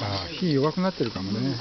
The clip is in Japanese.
ああ、火弱くなってるかもね。